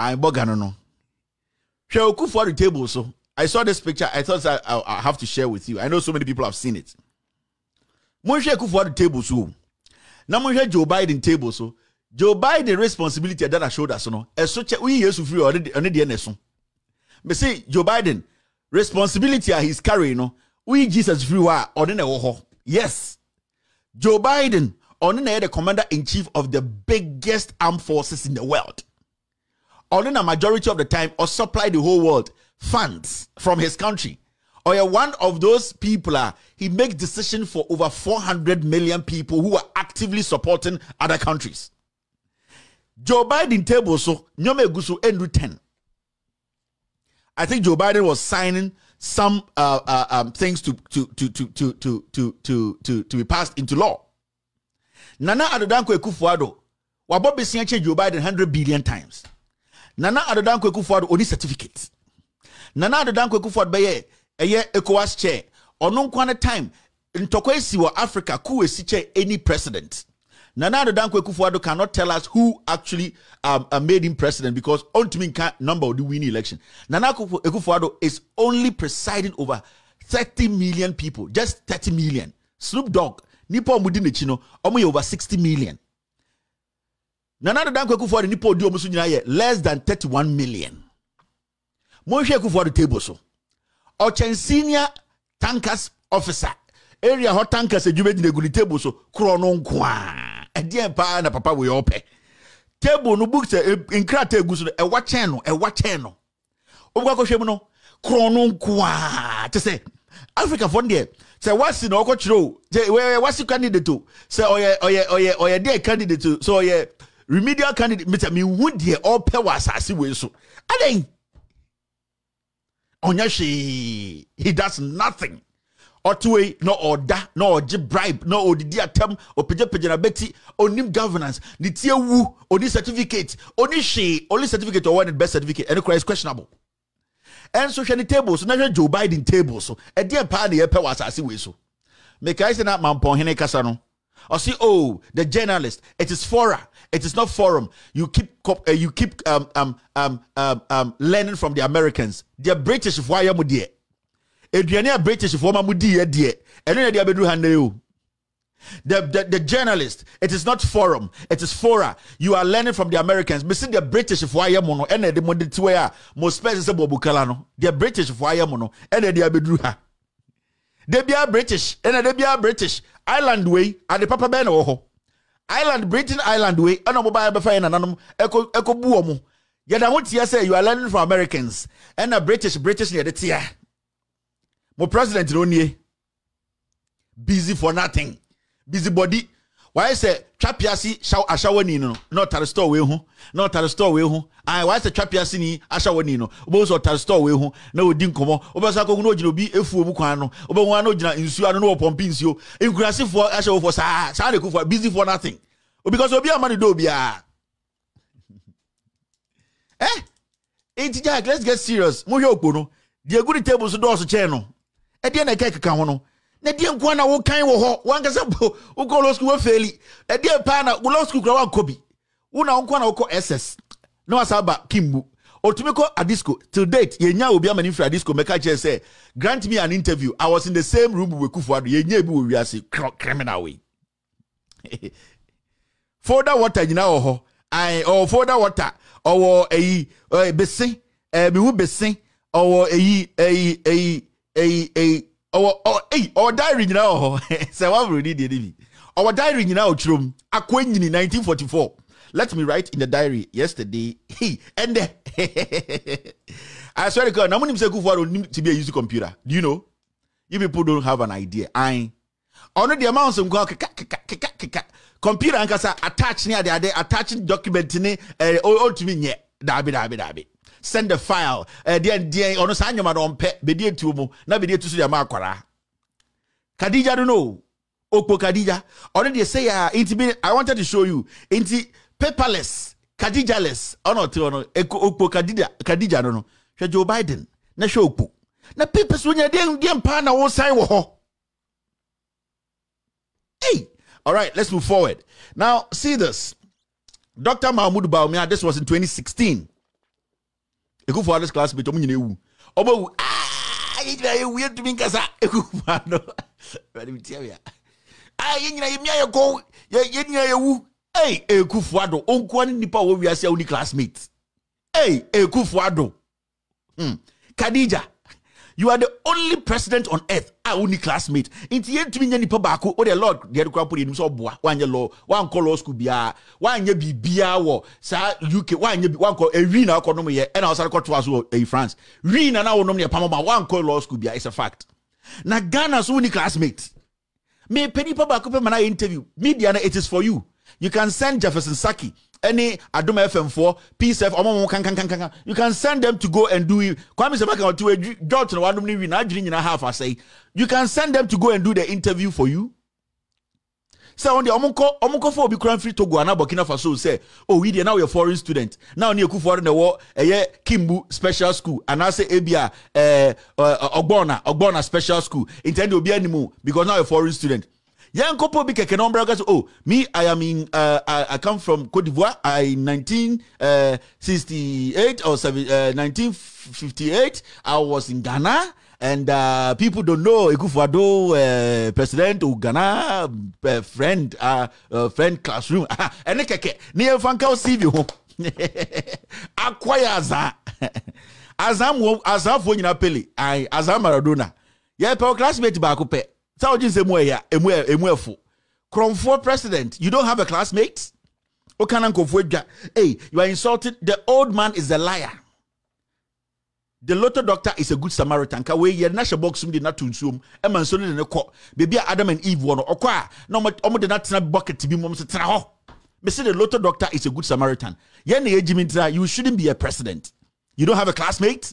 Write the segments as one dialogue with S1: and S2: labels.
S1: ayinbɔ gano no. Hwɛ okufu the table so. I saw this picture. I thought I, I, I have to share with you. I know so many people have seen it. Monhwɛ okufu the table so na monhwɛ joe biden table so. Joe biden responsibility ɛda na shoulder so no. Ɛso kyɛ woyi yesu firi ɔne deɛ na ɛso. Mesi joe biden responsibility a he's carrying no woyi jesus firi hɔ a ɔne na ɛwɔ hɔ. Yes. Joe biden ɔne na yɛ the commander in chief of the biggest armed forces in the world ɔno na majority of the time or supply the whole world funds from his country. Or you're one of those people uh, he makes decisions for over 400 million people who are actively supporting other countries. Joe biden table so nyome gusu endu 10 i think joe biden was signing some uh, uh, um, things to, to, to, to, to, to, to, to, to, be passed into law. Nana adodanko ekufuado kyɛ joe biden 100 billion times nana adodanko ekufuado oni certificate. Nana adodanko ekufuado bɛyɛ ɛyɛ ecowas chair. Ɔno nkwa time ntɔkwa esi wɔ africa ku esi kyɛ any president. Nana adodanko ekufuado cannot tell us who actually um, uh, made him president because ultimately nka number the winning election. Nana ekufuado is only presiding over 30 million people just 30 million. Snoop dogg nipa ɔmo di n'akyi no over 60 million nana dada nkwa kufuor nipa odi ɔmo so nyinaa yɛ less than 31 million. Monhwɛ kufuor table so. Ɔkyɛn senior tankers officer. Area hɔ tankers adwuma gyina egu ne table so. Korɔ no nkoaa ɛdeɛ paa na papa wɔ yɛ ɔpɛ? Table no books nkrataa egu so no ɛwa kyɛn no ɛwa kyɛn no. Ɔbɛkɔ akɔhwɛ mu no korɔ no nkoaa kyɛ sɛ africa fɔ deɛ sɛ wasi na ɔkɔkyerɛ o sɛ wasi candidate o sɛ ɔyɛ ɔyɛ ɔyɛ ɔyɛ deɛ candidate o sɛ ɔyɛ remedial candidate mr mi hu deɛ ɔpɛ wɔ asase wei so? Adan ɔnyɛ hwee he does nothing. Ɔtwe na ɔda na ɔgye bribe na ɔdidi atam ɔpagyapagya na bɛti onim governance ne tie wu oni certificate oni hwee only certificate ɔwɔ ne best certificate ɛne kora is questionable. Ɛnso hwɛ ne table so na hwɛ joe biden table so ɛdeɛ paa na yɛpɛ wɔ asase wei so. Mekae sɛ na mampɔnhene kasa no ɔse oh the journalist it is fora. It is not forum. You keep uh, you keep um, um, um, um, um, learning from the americans. The british foɔ ayɛ mo deɛ aduane a british foɔ ma mo di yɛ deɛ ɛno na abɛduru ha the, the, the journalist, it is not forum, it is fora. You are learning from the Americans. But see the British for I mono, and the moditwea, most special Bobukalano, the British for I mono, and the Abedruha. They be British, and they be British. island wei ade papa bɛn na wɔ hɔ. Island britain island wei ɛna ɔmo ba bɛfa yɛn nananom ɛkɔ ɛkɔ bu ɔmo. Yɛda ho tia sɛ you are learning from americans. Ɛna british british na yɛde tia mo president na onie busy for nothing. Busy body wàá sɛ twapiase ahyɛwɔni no na ɔtare store wei ho na ɔtare store wei ho ayi wàá sɛ twapiase ni ahyɛwɔni no. Wobɛhu sɛ ɔtare store wei ho na odi nkɔmɔ wobɛsɛ akɔkɔ na ogyina obi efuo mu kwan no. Wobɛhu na ogyina nsuo ano na wɔpɔmpi nsuo nkurasefoɔ ahyɛwɔfoɔ saa saa de kufoɔ busy for nothing. Because obi ama ne do obiara eh? Eti jack let's get serious. Mo hwɛ okpo no. Deɛ egu ne table so dɔɔso kyɛn no. Ɛdeɛ na ɛka keka ho no na deɛ nkoa na wokan wɔ hɔ wankasa mpo wokɔ law school wafeeli. Ɛdeɛ paa na law school kora wankɔ bi. Wo na nkoa na wokɔ ss na wasa aba kimbu. Otumi kɔ adisco. Till date yɛnya obi ama ne firi adisco. Mɛka kyerɛ sɛ grant me an interview. I was in the same room with kufu ado yɛnya bi wɔ wiase criminal way. Folder water nyinaa wɔ hɔ. Ayi ɔwɔ folder water. Ɔwɔ ɛyi ɛɛ bese ɛɛ mihu bese. Ɔwɔ ɛyi ɛyi ɛyi ɛyi ɛyi ɔwɔ ɔ eyi ɔwɔ diary wɔ hɔ. Sɛ waburo ni deɛ ɔwɔ diary nyinaa wɔ twerɛ mu. Akɔ enyini 1944 let me write in the diary yesterday. Hey ɛndɛ. I swear to god na mo nim sɛ kufu ado nim to be a use computer. Do you know? You people don't have an idea. Ayin ɔno deɛ maa nso nkɔ keka keka keka keka. Computer ankasa attach ne ade ade attaching document ne eh, ɛɛ ɔtumi nyɛ. Daabi send the file. Ɛdeɛ deɛ ɔno saa nyɔma no ɔmpɛ bɛdi etuo mu na bɛdi etu so deɛ ma akwaraa kadija do no okpo kadija ɔno deɛ say ah, ya nti bi i wanted to show you nti paperless kadijaless ɔno oh, ɔte hɔ no. Oh, okpo kadija kadija no no hwɛ joe biden. Na hwɛ okpo. Na papers wo nyɛ deɛ deɛ mpaa na wɔsan wɔ hɔ hey! All right let's move forward. Now see this. Dr Mahamudu Bawumia this was in 2016 ekufu ado's classmate ɔmo nyina ewu ɔmo ewu yɛ nyina ewu yɛntumi nkasa ekufu ado ɛdi mi tia mi a aa yɛ nyina yɛ yɛ yɛ yɛ yɛ onkoa ne nipa wɔ wiase a wɔni classmate ɛy ekufu ado hmm. Kadija you are the only president on earth. A woni classmate. Nti yɛntumi nya nipa baako. Oh, Wode lord deɛ de kora mpo deɛnim sɛ ɔboa woanyɛ law? Woankɔ law school biaa woanyɛ biribiaa wɔ saa uk woanyɛ wankɔ ɛwi na wokɔ nom yɛ ɛna wosare kɔtoa so wɔ ɛyi france. Wi na na wonom ne ɛpamama woankɔ law school biaa it's a fact. Na ghana so woni classmate. Mepɛ nipa baako pɛ ma yɛ interview. Media no it is for you. You can send jefferson saki any Adum FM four PSF or can can can can you can send them to go and do it. Kwame Sebaka to a dot and one win in a half. I say you can send them to go and do the interview for you. So on the Omunko Omunko for Bikran free to Guana Burkina Faso say, Oh, we dear now you're foreign student. Now near foreign the war eh, a year Kimbu special school and I say eh, Abia uh eh, Ogbona Ogbona special school. Intend to be animal because now you're foreign student. Yɛn kɔpɔ bi kɛkɛ na ɔmbra oh me i am in uh, I, I come from cote d'ivoire i 1968 uh, or 7, uh, 1958 i was in ghana and uh, people don't know Ekufuado, uh, president of Ghana, uh, friend, uh, uh, friend classroom. And keke, ni fanka CV ho. Acquire aza. Azam azam fo nyina pele. Ai azam Maradona. Yeah, pe classmate ba ko sɛ wogye sɛ mu ɛyɛ emu president you don't have a classmate adwa hey you are insulted the old man is a liar the lotto doctor is a good samaritan ka yɛ na hyɛ box mu de na to nsuom ɛma nsuo no de ne kɔ beebi a adam and eve wɔ no ɔkɔ a na ɔmo de na tena bucket bi mu ɔmo sɛ tena hɔ mesi the lotto doctor is a good samaritan yɛn na yɛgyi mi ntina you shouldn't be a president you don't have a classmate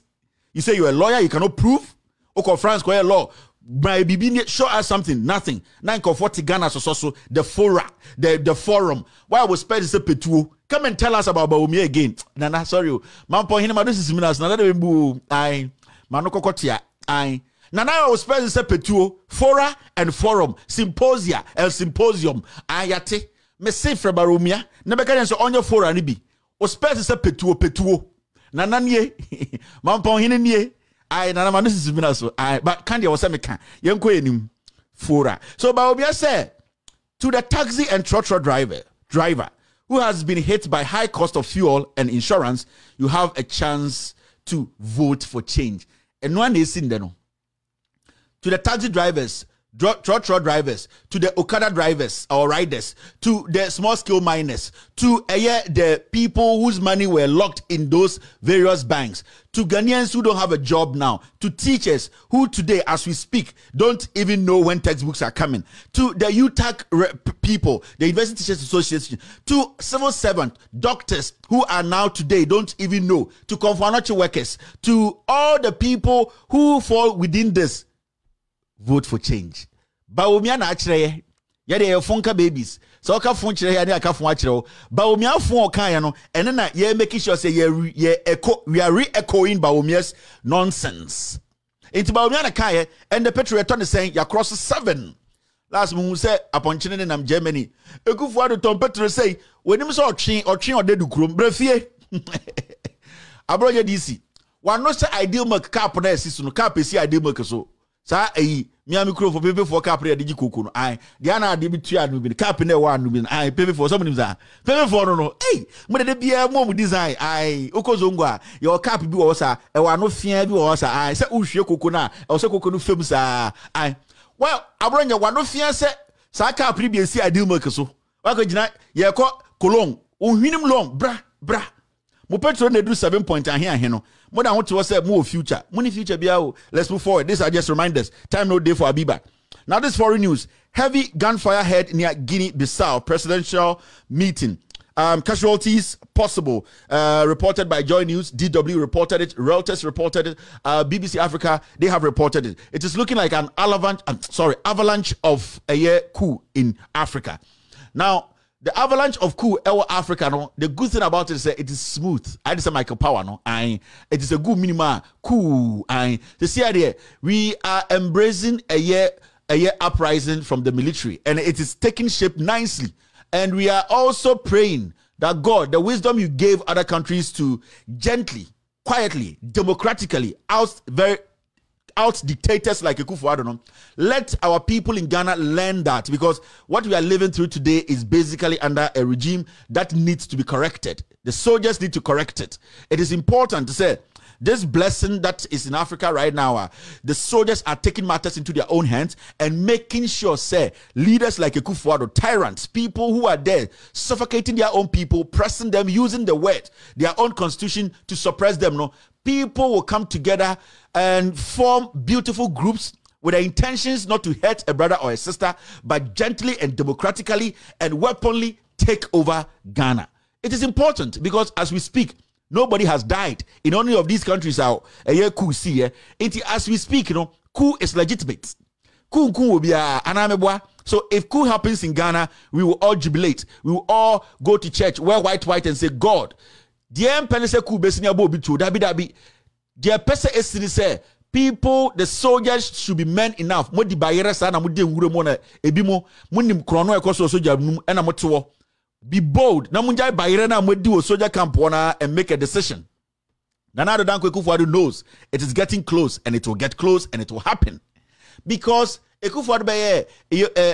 S1: you say you're a lawyer you cannot prove okɔ france kɔ yɛ law by bibi show us something nothing. Nine nkɔfoɔ te ghana so so the fora the the forum. Why was spell sɛ petuo. Come and tell us about bawomia again. Nana sorry o. Mampɔ hene ma do sisi mi na so nana de bu o ae ma nana i was spell sɛ petuo. Fora and forum. Symposia and symposium. Ayate. Me say fɛ bawomia ah. na bɛka kyɛn sɛ ɔnyɛ fora ne bi. O spell sɛ petuo petuo. Nana nie. Mampɔ hene nie. I na ma no sisi mi na so I but dey was me can yen ko enim fora so ba obi to the taxi and trotro driver driver who has been hit by high cost of fuel and insurance you have a chance to vote for change. And one is in there no? To the taxi drivers trotro drivers, to the Okada drivers or riders, to the small scale miners, to uh, yeah, the people whose money were locked in those various banks, to Ghanaians who don't have a job now, to teachers who today, as we speak, don't even know when textbooks are coming, to the UTAG people, the University Teachers Association, to civil servants, doctors who are now today don't even know, to Konfanachi workers, to all the people who fall within this vote for change. Bawumia na akyerɛ yɛ. Yɛde yɛ fonka babies. Sɛ ɔka fon kyerɛ yɛ ne aka fon akyerɛ wo. Bawumia fon ɔka yɛ no ɛne na yɛ make sure sɛ yɛ yɛ echo we are re-echoing Bawumia's nonsense. Nti Bawumia na yɛ ɛnna petro yɛtɔ ne sɛn yɛakorɔ so seven. Last mu sɛ apɔnkyene ne nam germany. Ekufu ado tɔn petro sɛ wɔnim sɛ ɔtwe ɔtwe ɔde du kurom. Brɛ fie. Aborɔ yɛ dc wano sɛ ideal milk cap na ɛsi so no cap esi ideal milk so sa eyi miami kurofo pepefoɔ cap kapri yɛde gye koko no ae deɛ na adeɛ bi tua ano bi no cap no ɛwɔ ano bi no ae pepefoɔ sɛ monim saa pepefoɔ no no. Ei modede biaa mu ɔmu design. Ae wokɔ zongo a yɛwɔ cap bi wɔ hɔ saa ɛwɔ ano fea bi wɔ sa. Saa ae sɛ wohwie koko no a ɛwɔ sɛ koko no fam saa. Ae wa aborɔ nyɛ wano fea sɛ saa cap bi ɛsi adil milk so. Wakɔgyina yɛkɔ kolon wohwenem long bra bra. Mo petro na ɛduru 7 point ahe ahe no. Mo na ho te say more future Money future bia o let's move forward These are just reminders time no day for abiba now this foreign news heavy gunfire heard near guinea bissau presidential meeting um, casualties possible. Uh, reported by Joy News, DW reported it, Reuters reported it, uh, BBC Africa they have reported it. It is looking like an avalanche. Uh, sorry, avalanche of a year coup in Africa. Now the avalanche of coup ever Africa no the good thing about it is that it is smooth. I just say Michael Power no I it is a good minima cool and the idea we are embracing a year a year uprising from the military and it is taking shape nicely. And we are also praying that God the wisdom you gave other countries to gently quietly, democratically, out very out dictators like Akufo Addo. Let our people in Ghana learn that because what we are living through today is basically under a regime that needs to be corrected. The soldiers need to correct it. It is important to say this blessing that is in Africa right now, uh, the soldiers are taking matters into their own hands and making sure, say, leaders like Akufo-Addo, tyrants, people who are there suffocating their own people, pressing them, using the word, their own constitution to suppress them. No, people will come together and form beautiful groups with the intentions not to hurt a brother or a sister, but gently and democratically and weaponly take over Ghana. It is important because as we speak, Nobody has died in any of these countries. Out a year coup see eh, as we speak, you know, coup is legitimate. Coup coup will be a anamebwa. So if coup happens in Ghana, we will all jubilate. We will all go to church, wear white white, and say, God, dear penise coup besinya bo bi to dabi dabi. Dear pesa esini say people the soldiers should be men enough. Mo di bayere sa na mo di nwure mo na ebi mo mo nim krono e so soja mo tewo be bold. Na munjai bayire na mwedi wo soldier camp wana and make a decision. Nana danko ekufuadu knows it is getting close and it will get close and it will happen. Because ekufuadu bɛyɛ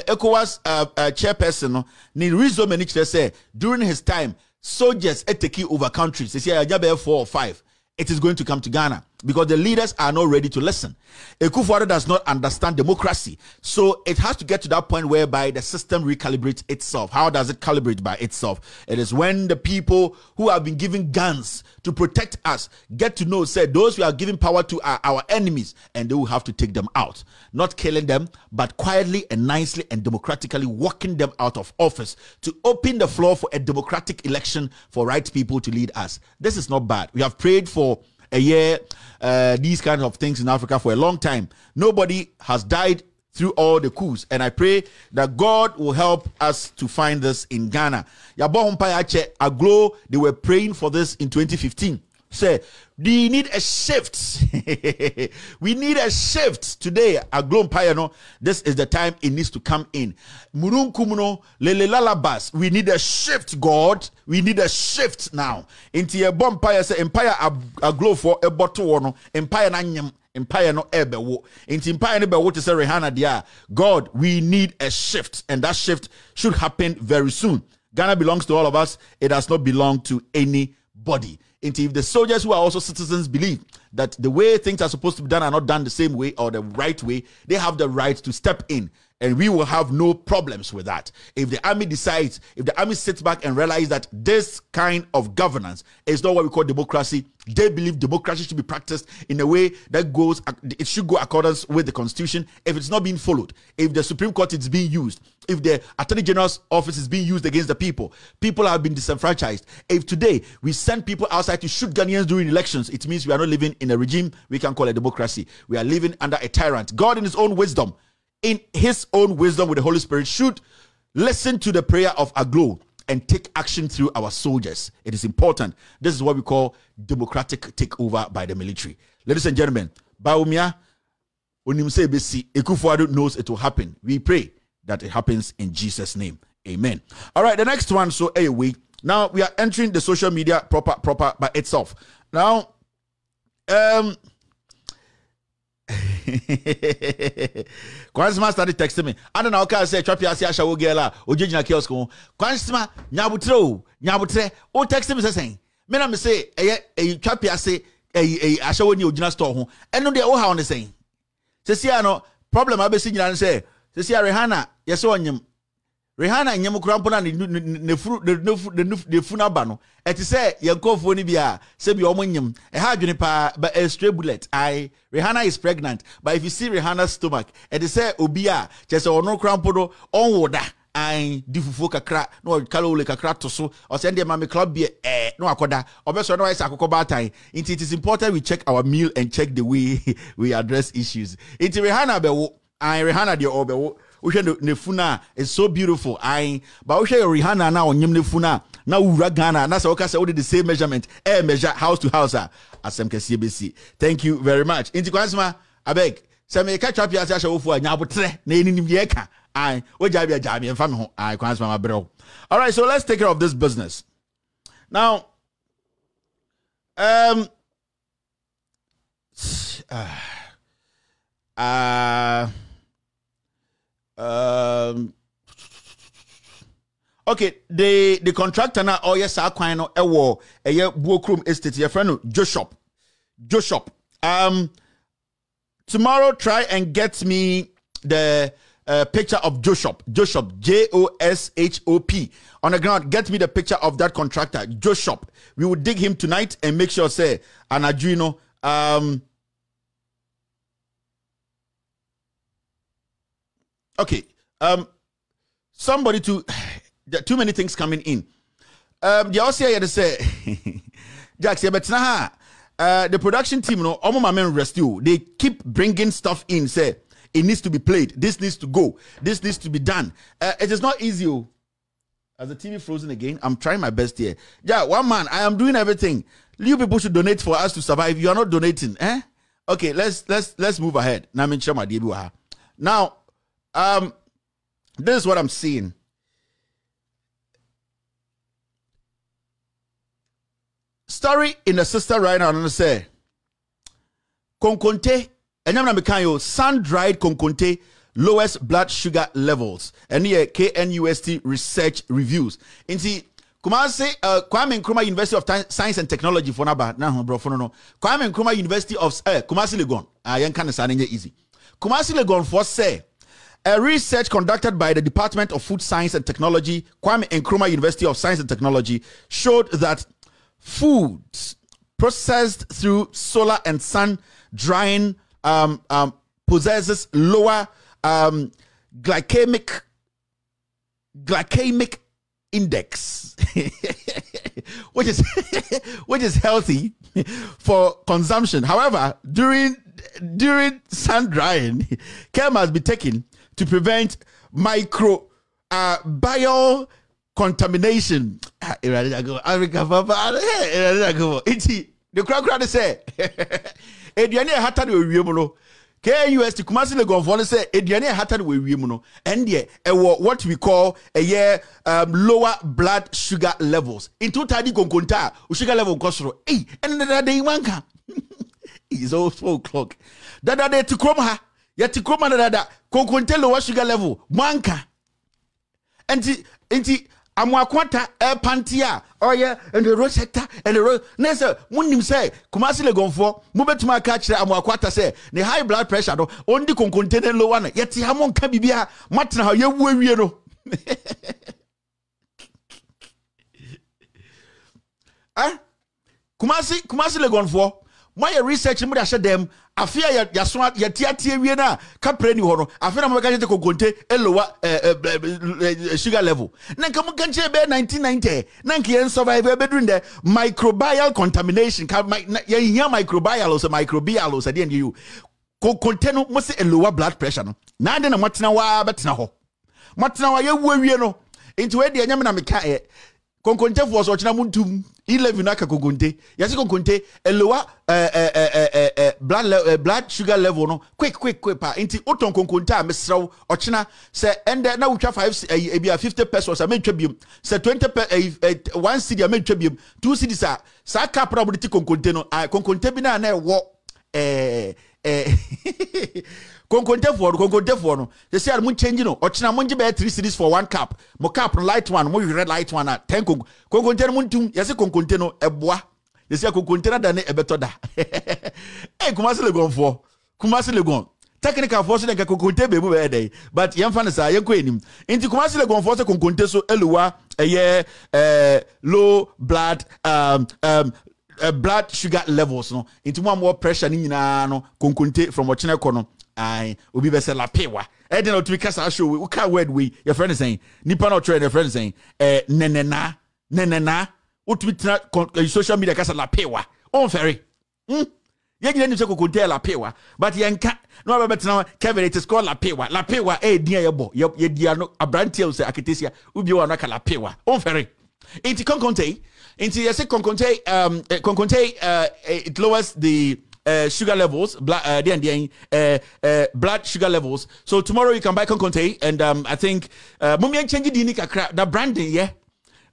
S1: ecowas uh, uh, chairperson no ne resume ni kyerɛ sɛ during his time soldiers taking over countries. A yɛnya four or five. It is going to come to Ghana because the leaders are not ready to listen. Ekufuado does not understand democracy. So it has to get to that point whereby the system recalibrates itself. How does it calibrate by itself? It is when the people who have been given guns to protect us get to know, say, those we are giving power to are our enemies and they will have to take them out. Not killing them, but quietly and nicely and democratically walking them out of office to open the floor for a democratic election for right people to lead us. This is not bad. We have prayed for year, uh, these kinds of things in Africa for a long time. Nobody has died through all the coups. And I pray that God will help us to find this in Ghana. Yabo Aglo, they were praying for this in 2015 say we need a shift? We need a shift today aglo empire no this is the time it needs to come in. Murunkum lele lalabas. We need a shift god. We need a shift now. Into a empire say empire aglo for a bottle no empire na nyem empire no ɛbɛwo nti empire no bɛwo to say Rihanna deɛ God we need a shift and that shift should happen very soon. Ghana belongs to all of us. It does not belong to anybody if the soldiers who are also citizens believe that the way things are supposed to be done are not done the same way or the right way, they have the right to step in and we will have no problems with that. If the army decides, if the army sits back and realizes that this kind of governance is not what we call democracy, they believe democracy should be practiced in a way that goes, it should go accordance with the constitution. If it's not being followed, if the Supreme Court is being used, if the Attorney General's office is being used against the people, people have been disenfranchised. If today we send people outside to shoot Ghanaians during elections, it means we are not living in a regime we can call a democracy. We are living under a tyrant. God, in His own wisdom, in his own wisdom with the Holy Spirit, should listen to the prayer of Aglo and take action through our soldiers. It is important. This is what we call democratic takeover by the military. Ladies and gentlemen, Bawumia, Ekufuado knows it will happen. We pray that it happens in Jesus' name. Amen. All right, the next one. So, anyway, now we are entering the social media proper, proper by itself. Now, um, kwansima started texting me. Ana na ɔka sɛ twapi ase ahyɛwo girl ah, oh, a ogyinagyina kiosk oh. ho kwansima nyabotrɛ o nyabotrɛ o oh, text me sɛ sɛn mena me se ɛyɛ ɛyi twapi ase ɛyi ɛyi ahyɛwo ni ogyina store ho ɛno deɛ wohaw ne sɛn sesia no problem abɛsi nyina no sɛ sesia rehana yɛsɛ ɔnyim rihanna nyɛm kura mpo na ne furu ne funu aba no. Ɛte sɛ yɛn nkɔfoɔ no bi a sɛbi wɔn nyɛm ɛha adwene paa but a stray bullet i rihanna is pregnant but if you see rihanna's stomach ɛte sɛ obi a kyerɛ sɛ ɔno kura mpo no ɔnwo da an di fufuo kakra na ɔkala ole kakra to so. Ɔsɛ ɛdeɛ maame club beer ɛɛ na wakɔda. Ɔbɛsɔ na wayɛ sɛ akokɔ baatan. Nti it is important we check our meal and check the way we address issues. Nti rihanna bɛwo an rihanna deɛ ɔbɛwo wohwɛ ne funu a it's so beautiful ayi but wohwɛ yɛ rihanna na ɔnyam ne funu a na wura ghana na sɛ wɔka sɛ wode the same measurement ɛyɛ measure house to house a asɛm kɛseɛ bɛsi. Thank you very much. Nti kwansema abeg sɛ meka twa pia sɛ ahyɛ wofoɔ a nyabotrɛ na ɛninim deɛ ɛka ayi wogya bi agyaa meɛmfa me ho. Ayi kwansema mabrɛ wo. All right so let's take care of this business. Now um uh, um, okay the the contractor na ɔyɛ saa kwan no ɛwɔ ɛyɛ buokrom estate yɛfrɛ no joshop joshop um tomorrow try and get me the uh, picture of joshop joshop j-o-s-h-o-p on the ground get me the picture of that contractor joshop we will dig him tonight and make sure say anadrino um okay um somebody to there are too many things coming in. Um the also here to say Jax but now uh the production team no omo my men rest you. They keep bringing stuff in say it needs to be played. This needs to go. This needs to be done. Uh, it is not easy oh. as the tv frozen again? I'm trying my best here. Yeah one man i am doing everything. You people should donate for us to survive. You are not donating eh? Okay let's let's let's move ahead. Now now um this is what i'm seeing. Story in the sister right now and say konkonte na meka yo sun dried konkonte lowest blood sugar levels. Ɛne yɛ knust research reviews. Nti kumase uh, kwame nkrumah university of science and technology for naba na borɔfo no no. Kwame nkrumah university of uh, kumasi legon. Ne saa no easy. Kumasi legon for say a research conducted by the Department of Food Science and Technology, Kwame Nkrumah University of Science and Technology, showed that foods processed through solar and sun drying um, um, possesses lower um, glycemic glycemic index, which is which is healthy for consumption. However, during during sun drying, care must be taken to prevent micro uh, bio contamination awurade ago africa papa awurade ago nti ne kurakura de sɛ aduane a ɛhata no wɔwie mu no KUST Kumasi Legonfoɔ no sɛ aduane a ɛhata no wɔwie mu no ɛndeɛ what we call ɛyɛ um, lower blood sugar levels. Nti wotade konkonta a wo sugar level soro ei ɛne dadada yi wanka it's all four o'clock dadada yɛte kurom ha yɛte kurom ha dadada konkonte lower sugar level wanka nti nti amoakwata ɛpanti a ɔyɛ ndero sector ndero ne sɛ munim sɛ kumasi legonfoɔ mobɛtumi aka kyerɛ amoakwata sɛ ne high blood pressure no ɔndi konkonte ne lowa no yɛte ha mo nka biribia moatena ha yɛwu awie no. Eh? kumasi kumasi legonfoɔ moayɛ research mo de ahyɛ dɛm. Afe a yɛso yɛteatea wie no a kapra ni hɔ no afe na mobɛka kyɛte kokonte ɛlowa eh, eh, eh, sugar level. Na nka moka nkyerɛ bɛyɛ 1990 na nka yɛn survive ɛbɛduru dɛ microbial contamination. Yɛhia microbial sɛ microbial sɛ deɛ neɛ kokonte no mo sɛ blood pressure no. Na ade na mɔtena waa bɛtena hɔ. Mɔtena hɔ yɛwu awie no. Nti wei deɛ nyɛme na meka konkontefoɔ so ɔkyena mo ntum 11 aka konkonte yɛse konkonte ɛlowa blood, uh, blood sugar level no quick quick quick pa nti wotɔn konkonte a mesrɛw ɔkyena sɛ ɛndɛ na wotwa 5 ebi a 50 pesos a mentwa biom sɛ 20 pe, uh, uh, 1 cedi a mentwa biom 2 cedis a saa cap na wode te konkonte no uh, konkonte bi no a na ɛwɔ uh, uh, konkontefoɔ no konkontefoɔ no. Sɛsi a mo change no? Ɔkyena mo ngye bɛyɛ three series for one cap mo cap no light one mo werɛ light one a ten konko konkonte no mo ntum yɛsɛ konkonte no ɛboa yɛsɛ konkonte no da ne ɛbɛtɔ da. Ɛy kumasi legonfoɔ kumasi legon. Technical force de nka konkonte bɛmu bɛyɛ dɛ but yɛmfa no saa yɛnkɔ anim nti kumasi legonfoɔ sɛ konkonte so ɛluwa ɛyɛ ɛɛ low blood um, um, uh, blood sugar levels no. Nti mo a mo pressure ni nyinaa no konkonte from ɔkyena kɔ no ayi obi bɛ sɛ lapewa ɛdi na otumi kasa aso wo ka word wei yɛfrɛ no sɛn nipa na ɔtwerɛ yɛfrɛ no sɛn ɛɛ nɛnɛna nɛnɛna otumi tena kɔn social media kasa lapewa ɔnfɛre hmm? Yɛn nyinaa nim sɛ kokonte yɛ lapewa but yɛn ka na wɔn bɛ kevin it is called lapewa lapewa ɛyɛ din a yɛbɔ yɛ yɛ di ano aberanteɛ sɛ aketesia ubi wɔn ano aka lapewa ɔnfɛre nti kɔnkɔnte nti yɛsɛ kɔnkɔnte um kɔnkɔnte uh, it lowers the uh, sugar levels, blood, uh, uh, uh, blood sugar levels. So tomorrow you can buy Conconte, and um, I think uh, mummy and change the kakra the branding, yeah.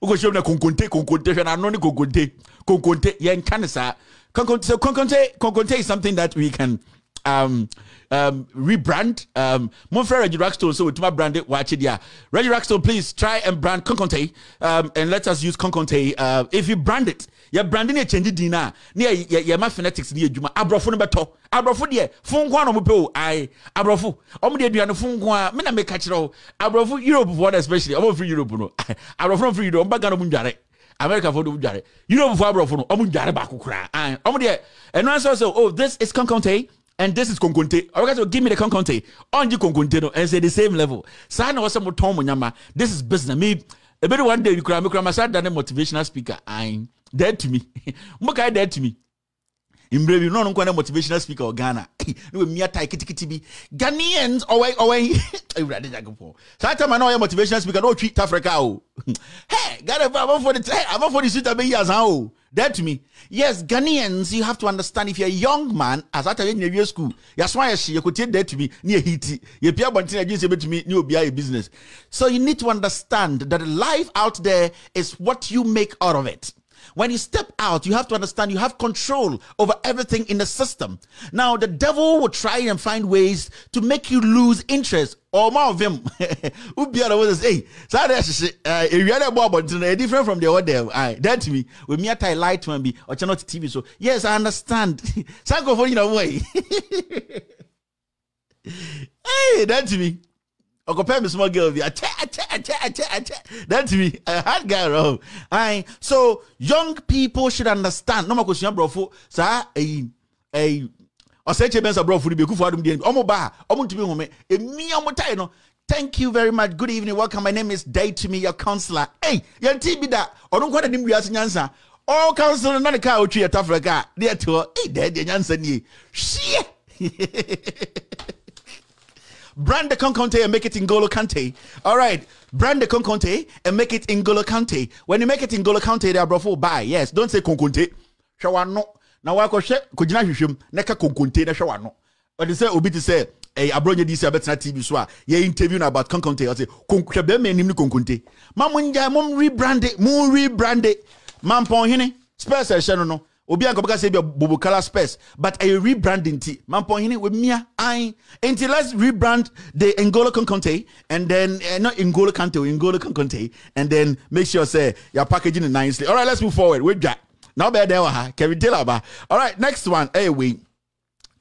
S1: Uko show na Conconte, Conconte, and I know Conconte, Conconte, yeah, canisa. Konkonte, so is something that we can um, um, rebrand. Um, Monfrey Reggie Rockstone, so with my brand it, watch it, yeah. Reggie Rockstone, please try and brand Konkonte, um, and let us use Konkonte. Uh, if you brand it, yɛ brandi ne yɛkyɛnji din na ne yɛ yɛ yɛ ma phonetics ne yɛ adwuma aborɔfo no bɛtɔ aborɔfo deɛ funko a na ɔmo pɛ o ayi aborɔfo ɔmo deɛ aduane funko a me na meka kyerɛ o aborɔfo europe fo no especially ɔmo firi europe no aborɔfo no europe ɔmo ba ghana ɔmo ndware america fo no ɔmo ndware europe fo aborɔfo no ɔmo ndware baako koraa ayi ɔmo deɛ ɛnua sɛ ɔsɛ oh this is kankonte and this is konkonte ɔbɛka so give me the konkonte ɔngye konkonte no and say the same level saa na wɔsɛ mo tɔn mo nyama this is business me ebi de one day you kura me kura ma saa da ne motivational speaker ayi. Dead to me. Mo ka dead to me. Mmerɛ bi no nkɔ ne motivational speaker wɔ ghana. Ne wɔmia tae kitikiti bi. Ghanaians ɔwɛ ɔwɛ awurade nyankopɔn saa time na ɔyɛ motivational speaker na ɔtwi tafrika o oh. hey ghana fo amafo de amafo de suta bɛyi asan o that to me. Yes ghanaians you have to understand if you're a young man as that time yɛ nyɛ school yɛaso ayɛ hye yɛkɔtie that to me ne yɛ hiti yɛpia abɔnten agye sɛ bɛtumi ne obiara yɛ business. So you need to understand that life out there is what you make out of it when you step out, you have to understand you have control over everything in the system. Now, the devil will try and find ways to make you lose interest. Or more of him. Ubiara was hey, so that's if you are about different from the other. I that to me with me at light to be or channel TV. So yes, I understand. Sanko for you know way. hey, that to me ɔkɔpɛ me small girl akyɛ akyɛ that's me a hard guy wrong ayi so young people should understand. Na ɔmo akosua borɔfo saa ɛyi ɛyi ɔsɛ kyɛ bɛnsa borɔfo no bi ekufu adum deɛ ɔmo ba ɔmo ntumi home eh. emi ɔmo tae no thank you very much. Good evening. Welcome. My name is day to me your counselor. Hey yɛn ti bi da ɔno nkwa na nim wiase nyansa. All counselor na ne kaa otwi yɛ tafra kaa ne yɛ te hɔ hey dɛɛ deɛ nyansa nie hwie. Brand the Konkante and make it in Golo Kante. All right. Brand the Konkante and make it in Golo Kante. When you make it in Golo Kante, they are brought by. Yes. Don't say Konkante. Shawa no. Na wako she kujina shishim. Neka Konkante na shawa no. But they say Obi to say. Eh, abronye disi abetina TV so uh, a ye interview na about Konkante. I say Konkante be me nim ni Konkante. Ma mum rebrand it. Mum rebrand it. Mampon hene. Spurs e no. Obi anka bɛka sɛ bi bobo color space but a rebranding ti. Mampɔhene with mia I until let's rebrand the Ngolo Conte and then uh, not Ngolo Kante Ngolo Conte and then make sure say you're packaging it nicely. All right let's move forward. With that now better there Kevin Taylor all right next one. Hey we.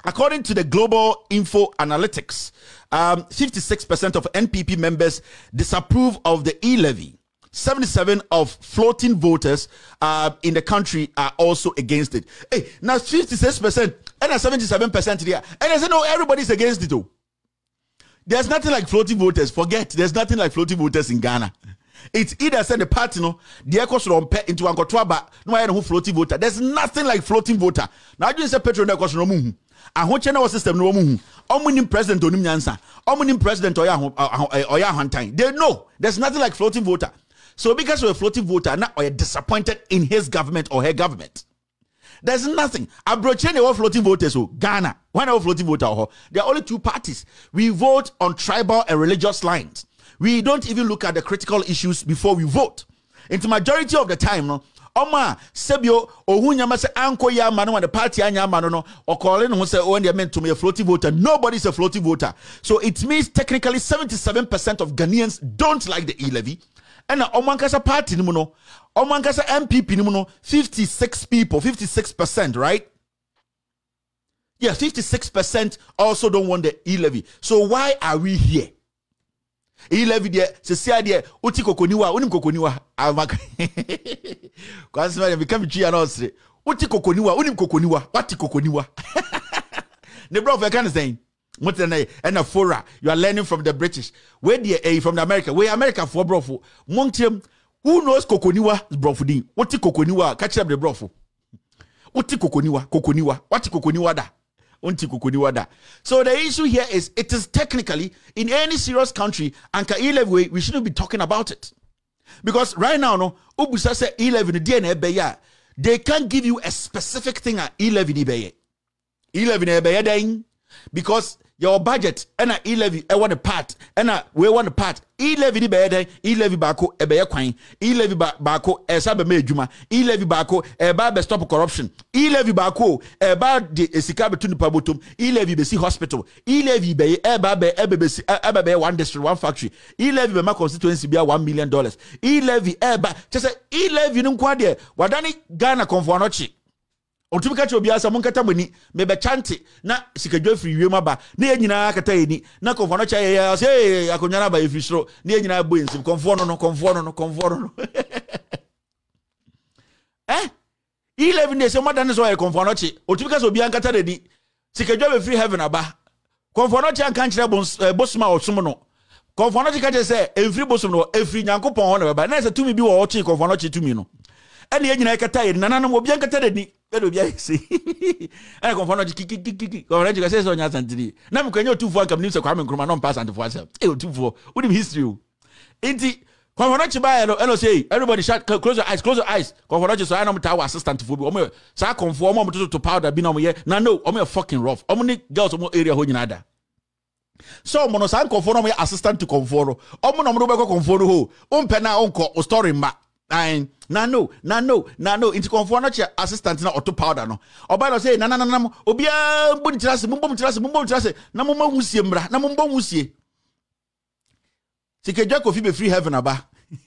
S1: According to the Global Info Analytics, um, 56% of NPP members disapprove of the e levy. 77 of floating voters uh, in the country are also against it. Hey, now 56% and 77% there. And I said, no, everybody's against it. Though. There's nothing like floating voters. Forget, there's nothing like floating voters in Ghana. It's either send the party no, the echo rompe into Ankotwaba, no I know floating voter. There's nothing like floating voter. Now you say petrol no question no muhu. Ahoche na system no muhu. Omunim president onim nyansa. Omunim president oya oya hantan. They know there's nothing like floating voter. So because you're a floating voter, now you're disappointed in his government or her government. There's nothing. Abrochene or floating voters, so Ghana, when I floating voter, oh? there are only two parties. We vote on tribal and religious lines. We don't even look at the critical issues before we vote. Into majority of the time, no, ɔma sɛbio ohu nyama sɛ ankɔ yi ama no the party anya ama no no ɔkɔɔle ne ho sɛ ɔn oh, deɛ meant to be a floating voter nobody is a floating voter so it means technically 77% of ghanaians don't like the e-levy ɛna ɔmo ankasa party no mu no ɔmo ankasa npp no no 56 people 56 percent right? Yeah 56 percent also don't want the e-levy. So why are we here? E-levy deɛ sisi adeɛ oti kokoniwa onim kokoniwa. Amaka kwansima deɛ mika mi twi ya na ɔsere oti kokoniwa onim kokoniwa wati kokoniwa. Ne brɔfo ɛka ne sɛn motene ɛna fora. You are learning from the british. Where the A eh, from the america. Where america for brofo montiam who knows kokoniwa brofo din woti kokoniwa? Catch up the brofo woti kokoniwa? Kokoniwa. Wati kokoniwa da? So the issue here is it is technically in any serious country anka e-level we shouldn't be talking about it. Because right now no ubusa say e-level the dna they can't give you a specific thing at e-level e-level e because your budget ɛna e-levy want a part ena we want a part. E-levy ni bɛyɛ dɛ e-levy baako ɛbɛyɛ kwan. E-levy baako ɛsa bɛmɛ edwuma e-levy baako ɛba bɛ stop corruption. E-levy baako ɛba de esika bɛtu nipa bɔtɔm e-levy bɛsi hospital. E-levy bɛyɛ ɛba bɛ ɛbɛ bɛsi ɛbɛ bɛyɛ one district one factory. E-levy bɛma constituency bia one million dollars. E-levy ɛba kyɛ sɛ e-levy ni nkwa deɛ wadani ghana kɔnfɔnɔkye ɔtumi ka kyerɛ obiara sɛ monkata mo ani. Mebɛkyante na sikadwa firi wiem aba na yɛ kata yɛni na kɔmfoɔ no kyɛ yɛyɛ sɛ akonnwa no aba yɛfiri soro. Na yɛ nyinaa bɔ yɛnsim kɔmfoɔ no no kɔmfoɔ no no kɔmfoɔ no no. Ɛ eh? e eleven days sɛ mɔda ne sɛ ɔyɛ kɔmfoɔ no kye ɔtumi ka sɛ obiara nkata n'ani. Sikadwa bɛfiri heaven aba. Kɔmfoɔ no kye anka nkyerɛ eh, bosom a ɔsom no. Kɔmfoɔ no kye ka kyerɛ sɛ ɛmfiri bosom no ɛfiri nyankopɔn hɔ na bɛba. Na ɛsɛ tumi bi wɔ ɔkye kɔmfoɔ no kye tumi no ɛne yɛ nyinaa kata yɛ nananom obia nkata da ni ɛna obia yɛ se. Ɛna kɔmfɔ no kikikikiki kɔmfɔ no kyekɛ sɛ sɛ ɔnyɛ asantene na mekɔ nyɛ ɔtumfoɔ ankam nim sɛ kwame nkroma na ɔmpa asantefoɔ asɛm. Ɛ ɔtumfoɔ wonim history o. Nti kɔmfɔ no kye baeɛ no ɛna ɔsɛ everybody shut close your eyes close your eyes. Kɔmfɔ no kye so ɛna ɔmtaa wɔ assistantfoɔ bi. Ɔmyɛ saa kɔmfoɔ ɔma ɔmtototo powder bi na ɔmyɛ na no ɔmyɛ fucking rough. Ɔmo ne girls ɔmo area hɔ nyinaa da. Sɛ ɔmo no saa nkɔmfoɔ no ɔmyɛ assistant kɔmfoɔ no ɔmo na ɔmo no wobɛkɔ kɔmfoɔ no hɔ o wompɛ no a wonkɔ wo story mma nine. Nano nano nano. Nti kɔnfoɔ no your assistant na auto powder no. Ɔbaa na na na na. mbɔ mumbo tiri mumbo mbɔ mumbo tiri ase mbɔ ne tiri na mumbo mbɔ nwusie mmra na mo mbɔ nwusie sikadwa kofi bɛ firi heaven aba.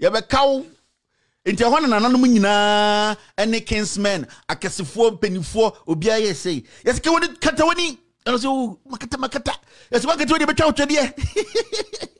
S1: Yɛbɛkaw. Nti ɛhɔ na nananom nyinaa a kinsmen akɛsefoɔ mpanimfoɔ obiara yɛ sɛ yɛsɛ kɛwɔ ne katawani ɛno sɛ oh, makata makata. Yɛsɛ wakatawani bɛtwa wotwadeɛ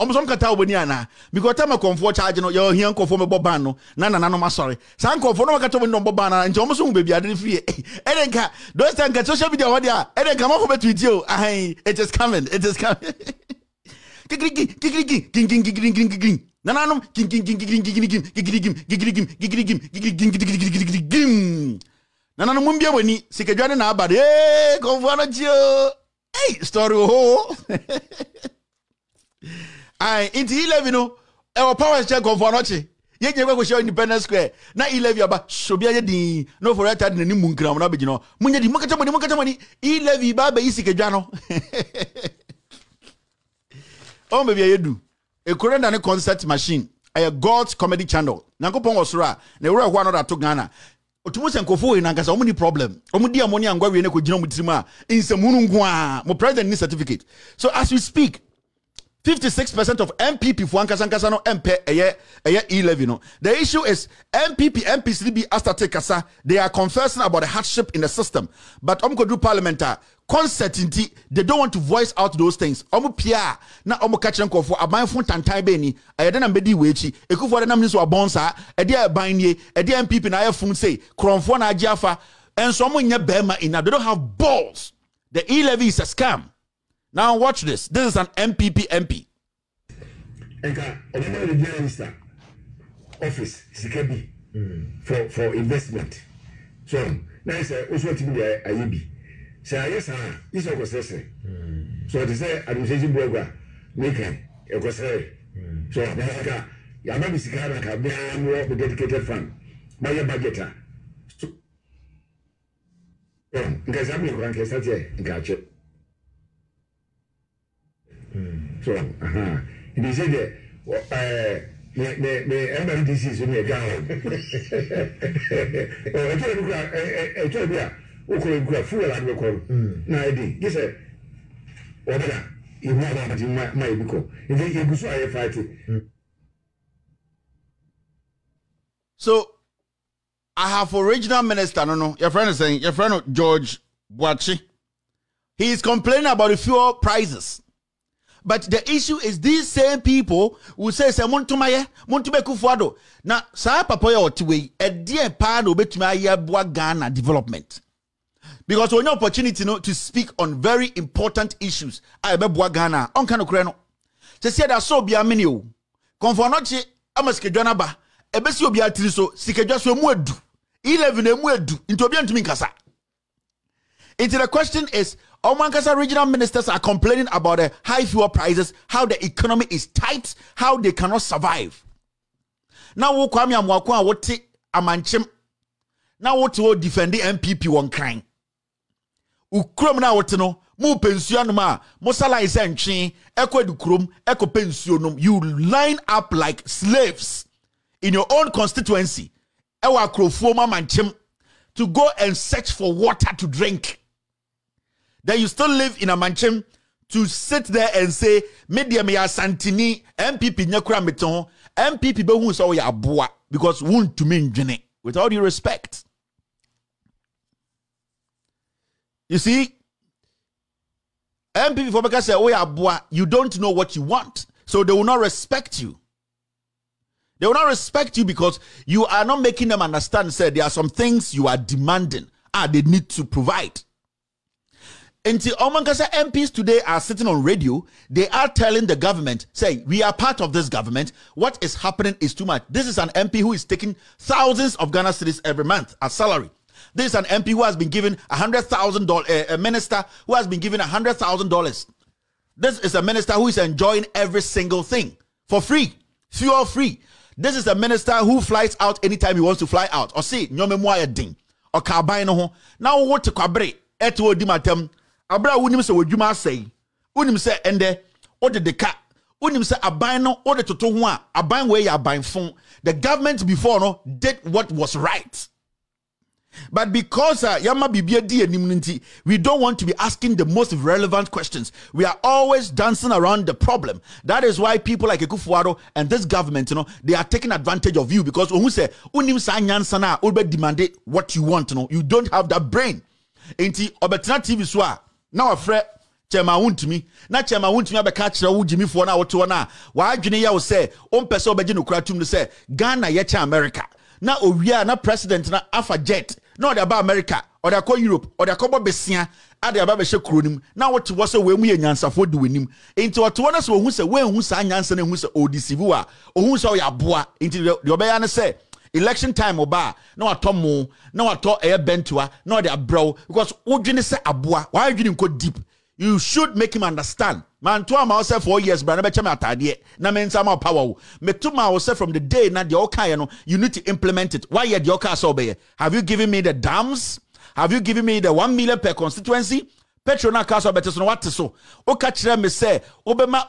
S1: ɔmo sɔm kata wɔn ni ana because time akɔnfoɔ kyaagye no yɛwɔ hiɛ nkɔfoɔ mɛbɔ ban no na nananom asɔre saa nkɔfoɔ no wɔkata wɔn ni ɔmɔ ban na nti ɔmo so hu beebi adi firi yɛ ɛdɛ nka those time nka social media wɔ de a ɛdɛ nka ɔmo bɛ tweet o ahan it is coming it is coming kikiriki kikiriki kinkin kinkin kinkin nananom kinkin kinkin kinkin kikiriki kikiriki kikiriki kikiriki kikiriki nananom mu mbia wani sikadwa ne na aba de ee kɔnfoɔ no kyi o ee story o ayi nti eleven no ɛwɔ power check nkɔfoɔ n'ɔkye yɛn nyɛ kɔkɔ hyɛ independence square. Na eleven aba sobi ayɛ din. Na ofori ata de n'anim mu nkira mu na abɛgyina hɔ. Mu nyɛ di mu nkata mɔni mu nkata mɔni eleven ba abɛyi sikadwa no. Ɔn baabi a yɛdu ekuro na ne concert machine. Ɛyɛ god comedy channel. Nyankopɔn wɔ soro a na ewura ɛhɔ anɔ ato ghana. Otumu sɛ nkɔfo wei nankasa ɔmo ni problem. Ɔmo di ɔmo ni angwa wie ne ko gyina ɔmo tirim a nsɛmunu nko a mo president ni certificate. So as we speak 56% of NPP for ankasa ankasa no MP ɛyɛ ɛyɛ E11 no. The issue is NPP bi astate kasa they are confessing about the hardship in the system but kɔ do parliament a concert they don't want to voice out those things. Ɔmo pia na ɔmo ka kyerɛ nkɔfo abanfo tantan bɛɛ ni ɛyɛ dɛ na mbɛdi wɔ akyi ekufoɔ dɛ nam ni so abɔn saa ɛdeɛ ɛban nie ɛdeɛ NPP na ayɛ fun sei kurɔnfoɔ na agye afa ɛnso ɔmo nyɛ bɛrima enough they don't have balls. The E11 is a scam. Now watch this. This is an MPP MP.
S2: Office mm. for for investment. So now it's also to be a IB. So yes, sir, it's a concession. So they say administration broker make a concession. So Africa, Yama Bisikara can be a more dedicated fund by a budgeter. So, because I'm going to get such a strong nti sɛ deɛ mmtc so ne ɛga ho ɛtɔɛ bi kora ɛtɔɛ bi a wokɔrɔ bi kora fuel ade bɛkɔ no na ɛdi gye sɛ ɔbɛda yɛhu abamate ma yɛbi kɔ nti yɛgu so a yɛfa te
S1: so have original minister no no. Friend is saying your friend george buachi. He is complaining about the fuel prices but the issue is these same people will say sɛ montomayɛ montoma kufoɔ do na saa papa yɛ ɔte wei ɛdeɛ paa na obɛtumi ayɛ aboa ghana development. Because onye opportunity no to speak on very important issues a ɛbɛboa ghana. A ɔnka nokorɛ no sɛsiɛ da sɛ obia mene o kɔmfoɔ no kye ama sikadwa no aba. Ɛbɛsi obia tiri so sikadwa so ɛmu adu. 11 ɛmu adu nti obia ntumi nkasa. Into the question is Omankasa regional ministers are complaining about the high fuel prices, how the economy is tight, how they cannot survive. Now, wo kwame amwako a wote amanchim. Now, wote wo defend the MPP one crime. Ukrom na wote no, mu pensuo no ma, mo sala is ntwe, ekɔ du krom, ekɔ pensuo. You line up like slaves in your own constituency. Ewa akrofuo ma to go and search for water to drink. Then you still live in a mansion to sit there and say, media me santini MPP nyakura meton, MPP be hu so ya aboa because won to me njene. With all due respect. You see, MPP for because say, oh ya aboa, you don't know what you want. So they will not respect you. They will not respect you because you are not making them understand. Say there are some things you are demanding. Ah, they need to provide. Until Omankasa MPs today are sitting on radio, they are telling the government, say, we are part of this government. What is happening is too much. This is an MP who is taking thousands of Ghana cedis every month as salary. This is an MP who has been given a hundred thousand dollars, eh, a minister who has been given a hundred thousand dollars. This is a minister who is enjoying every single thing for free, fuel free. This is a minister who flies out anytime he wants to fly out. Or see, nyome ding. Or ho. Now what to kwabre eto di matem abra wonim sɛ wadwuma asɛe wonim sɛ ɛndɛ wode de ka wonim sɛ aban no wode toto ho a aban wei yɛ abanfo the government before no did what was right but because uh, Yama Bibia we don't want to be asking the most relevant questions. We are always dancing around the problem. That is why people like Ekufuado and this government, you know, they are taking advantage of you because who say unim sana ube demanded what you want, you know, you don't have that brain. Enti obetena TV so na wafrɛ kyɛma wontumi na kyɛma wontumi abɛka kyerɛ wo gyimifoɔ no a wote hɔ no a waadwene yɛ wo sɛ wompɛ sɛ wobɛgye nokora tom no sɛ ghana yɛkyɛ america. Na owie a na president na afa jet. Na ɔde aba america ɔde akɔ europe ɔde akɔbɔ besia ade aba bɛhyɛ kuro nim na wote hɔ sɛ wɔmu yɛ nyansafoɔ di w'anim. Nti ɔte hɔ no sɛ wɔhu sɛ woanhu saa nyansa no hu sɛ ɔdi sivu a ɔhu sɛ ɔyɛ aboa. Nti deɛ ɔbɛyɛ ne sɛ election time ɔba a na watɔ mo na watɔ ɛyɛ bɛntua na ɔde abrɛw because wodwene sɛ aboa wadwene nkɔ deep? You should make him understand. Manto ama wo sɛ four years bra na bɛkyɛ me atadeɛ na me nsa ma power. Wo meto ma wo from the day na deɛ ɔkaeɛ no you need to implement it. Wayɛ deɛ ɔkaa sɛ wobɛyɛ have you given me the dams? Have you given me the one million per constituency petro na kaa so ɔbɛte so no wate so. Woka kyerɛ me sɛ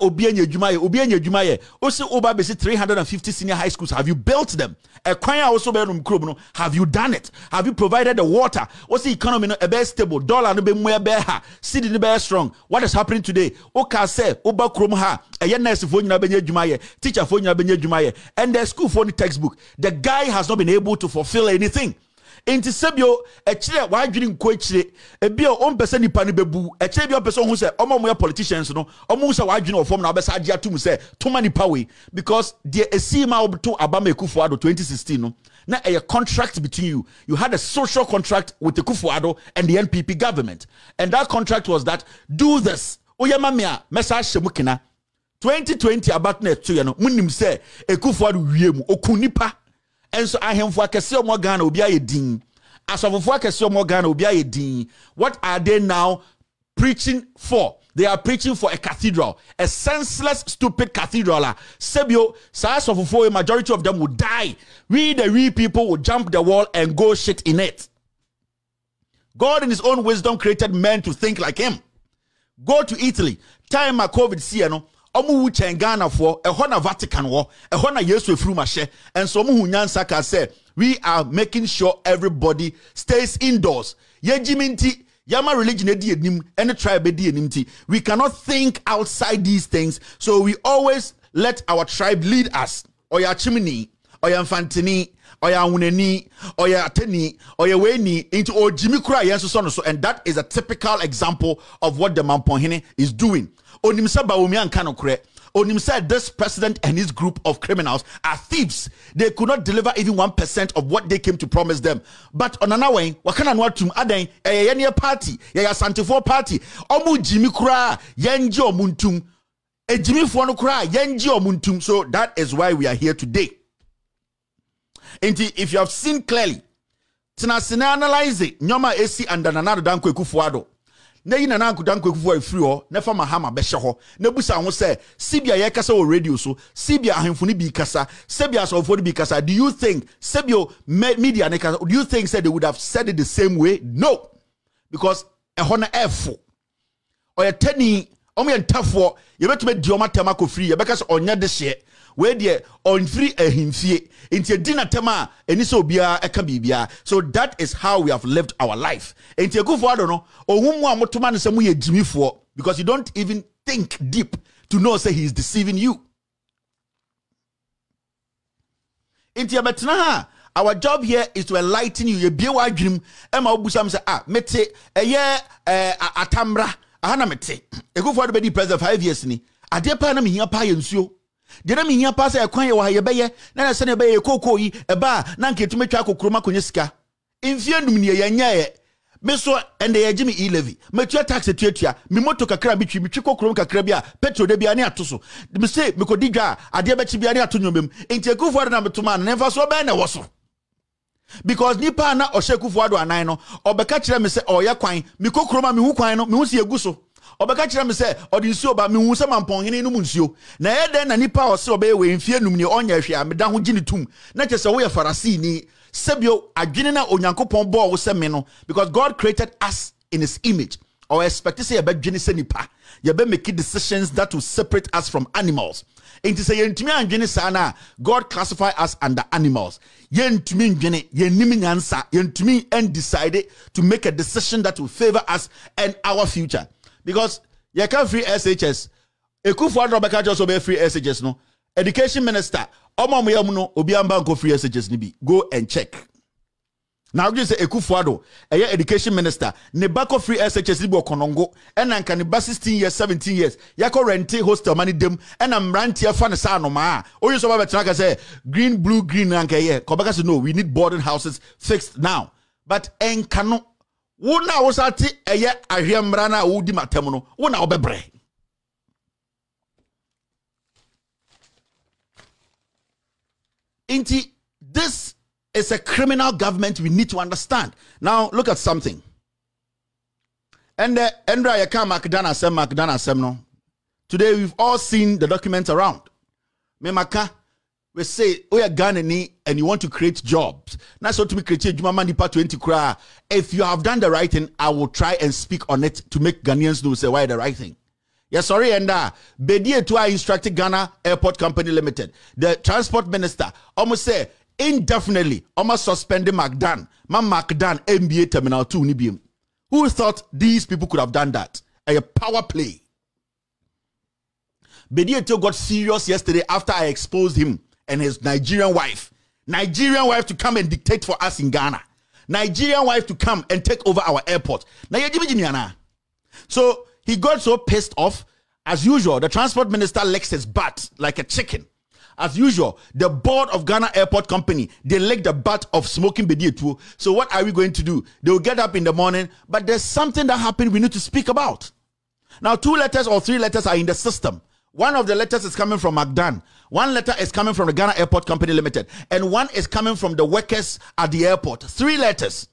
S1: obi anya adwuma obi anya adwuma yɛ wosi woba bɛsi 350 senior high schools. Have you built them? Ɛkwan a woso bɛyɛ nom kurom no have you done it? Have you provided the water? Wosi economy no ɛbɛyɛ stable. Dollar no bɛmu ɛbɛyɛ ha. City no bɛyɛ strong. What is happening today? Woka sɛ woba kurom ha. Ɛyɛ nursefoɔ nyinaa bɛnya adwuma yɛ teacherfoɔ nyinaa bɛnya adwuma yɛ and the schoolfoɔ no textbook. The guy has not been able to fulfill anything nti sɛbio ɛkyerɛ wadwene nkɔ akyire ebi a ɔmpɛ sɛ nipa no bɛbu ɛkyerɛ bi a ɔmpɛ politicians no ɔmo hu sɛ wadwene wɔ na ɔbɛsa agye atum sɛ toma nipa wei. Because deɛ esi ma ɔbɛto abama ekufo ado 2016 no na ɛyɛ contract between you. You had a social contract with the Kufuado and the NPP government. And that contract was that do this. Oyɛ mami a mɛsa ahyɛ mu kena. 2020 abat na ɛto no munim sɛ ekufuado wie mu. Okun nipa ɛnso ahemfo akɛseɛ ɔmo ghana obi ayɛ din. Asɔfofoɔ akɛseɛ ɔmo ghana obi ayɛ din. What are they now preaching for? They are preaching for a cathedral a senseless stupid cathedral. Ah sebio saa asɔfofoɔ majority of them will die. We the we people will jump the wall and go shit in it. God in his own wisdom created men to think like him. Go to italy. Time a covid see you ɔmo wu kyɛn ghanafoɔ ɛhɔ na vatican wɔ ɛhɔ na yesu efirim ahyɛ ɛnso ɔmo hu nyansa ka sɛ we are making sure everybody stays indoors. Yɛgyimi nti yama religion edi enim any tribe edi enim ti. We cannot think outside these things. So we always let our tribe lead us. Ɔyɛ akyimni ɔyɛ mfantini ɔyɛ ahunani ɔyɛ atani ɔyɛ wɛni nti ɔgyimi kura no so and that is a typical example of what the mampɔhene is doing onim sɛ bawomi anka no korɛ onim said this president and his group of criminals are thieves. They could not deliver even 1% of what they came to promise them. But on another way, wakana nwatum aden eh yenya party, ya santifo party. Omu jimi kura yenji omuntum. E jimi no kura yenji omuntum. So that is why we are here today. And if you have seen clearly, tina sina analyze nyoma esi under nanado danko ekufuado na yi nana nkuta nkwakufoɔ efiri hɔ na fa mahama bɛhyɛ hɔ. Na ho sɛ sibia yɛ kasa wɔ radio so sibia ahemfo no bi kasa sibia asɔfoɔ no bi kasa do you think sibio media ne kasa do you think say they would have said it the same way? No. Because ɛhɔ no ɛɛfo. Ɔyɛ tɛni ɔmo yɛ ntafoɔ yɛbɛtumi di ɔmo atɛm akɔ firi yɛbɛka sɛ ɔnyɛ de hyɛ wei deɛ ɔnfiri ahimfie nti edi n'atɛm a ɛni sɛ obiara ɛka biribiara so that is how we have lived our life. Nti ekufu ado no ohun mu a motoma no sɛ because you don't even think deep to know say he is deceiving you. Nti ɛbɛtena ha our job here is to enlighten you. Yɛbie wɔ adwenem ɛma wobusa m sɛ ah mete ɛyɛ ɛɛ atamra aha na mete. Ekufu ado bɛdi president five years ni. Adeɛ paa na mehia paa yɛ nsuo deɛ na mehia paa sɛ ɛkwan yɛ wɔ ha yɛbɛyɛ. Na na sɛne ɛbɛyɛ kookoo yi ɛba a na nka ɛtumi atwa akokurom akɔnya sika. Mfie num neɛ yɛnyɛɛ me so ɛnɛ yɛgye me e-levy. Matua tax atuatua me moto kakra metwi metwi kokurom kakra bi a petro da bia ne ato so. Me se mekɔdi dwa a adeɛ bɛkyi bia ne ato nnwomam enti akufoɔ de na metoma no ne mfa so ɔbɛɛ na ɛwɔ so. Because nipa a na ɔhyɛ akufoɔ ado anan no ɔbɛka kyerɛ me sɛ ɔyɛ kwan. Mekɔ kurom a mehu kwan no mehu si egu so ɔbɛka kyerɛ me sɛ ɔde nsuo ba mehu sɛ mampɔnhene no mu na ɛyɛ dɛn na nipa a ɔsɛ ɔbɛyɛ wɔ mfie num neɛ ɔnyɛ hwɛ a meda ho ne tom na kyɛ sɛ woyɛ farisini sɛbio adwene na onyankopɔn bɔɔ wo sɛ me no because god created us in his image. Or expect sɛ yɛbɛdwene sɛ nipa. Yɛbɛmake decisions that will separate us from animals. Nti sɛ yɛntumi andwene saa no a god classify us under animals. Yɛntumi ndwene yɛnnim nyansa yɛntumi undecide to make a decision that will favor us and our future because you can free shs ekufu adọ bɛka kyerɛ sɛ ɔbɛyɛ free shs no education minister ɔmo ɔmo yɛ mu no obi free shs ni bi. Go and check. Na ɔgye sɛ ekufu adọ ɛyɛ education minister ne ba free shs ni bi wɔ kɔnɔngo ɛna nka ne sixteen years seventeen years yakɔ rente hostel ma ne dem ɛna mmeranteɛ fa ne sa anomaa oyi nso ɔba bɛtena ka sɛ green blue green na nka ɛyɛ kɔbɛka sɛ no we need boarding houses fixed now. But ɛnka no wo na wo sa te ɛyɛ ahwɛ mmara no a wodi matam no wo na wobɛbrɛ nti this is a criminal government we need to understand now look at something and uh, Endra Yaka Makdana Sem Makdana Sem no. Today we've all seen the documents around. Memaka we say oh yeah Ghana ni and you want to create jobs. That's what we create Juma Mani 20 kra. If you have done the right thing, I will try and speak on it to make Ghanaians know say why the right thing. Yes, sorry, and uh, Bedie I instructed Ghana Airport Company Limited. The transport minister almost say indefinitely almost suspended McDan, man McDan MBA Terminal 2 Nibium. Who thought these people could have done that? A power play. Bedie got serious yesterday after I exposed him and his Nigerian wife. Nigerian wife to come and dictate for us in Ghana. Nigerian wife to come and take over our airport. So he got so pissed off. As usual, the transport minister licks his butt like a chicken. As usual, the board of Ghana Airport Company, they lick the butt of smoking Bedietu. So what are we going to do? They will get up in the morning, but there's something that happened we need to speak about. Now, two letters or three letters are in the system. One of the letters is coming from McDan. One letter is coming from the Ghana Airport Company Limited. And one is coming from the workers at the airport. Three letters.